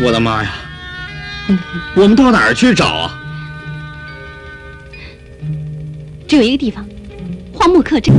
我的妈呀。我们到哪儿去找啊？只有一个地方荒木克镇